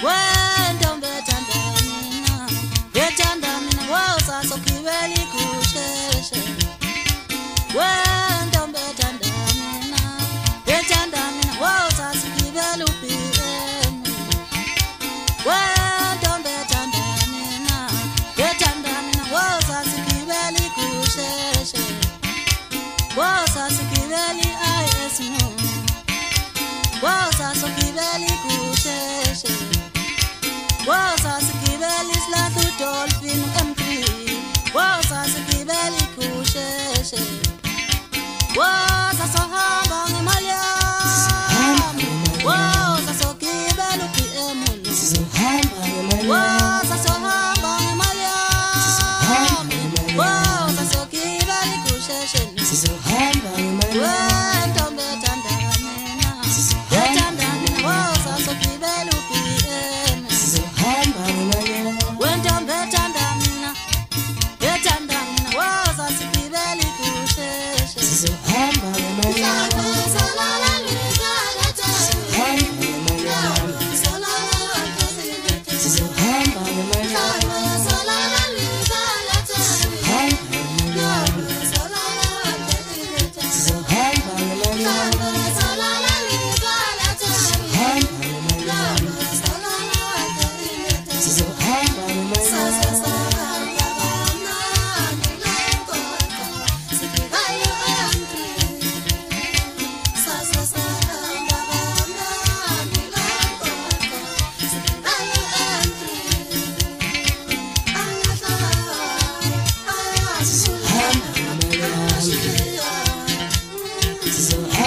What? sikibeli kusheshe woza sikibeli silahle udolfin u-m3 woza sikibeli kusheshe woza sohamba ngemali yami woza sogibela u-bm lo woza sohamba ngemali yami woza sogibeli kusheshe Hello.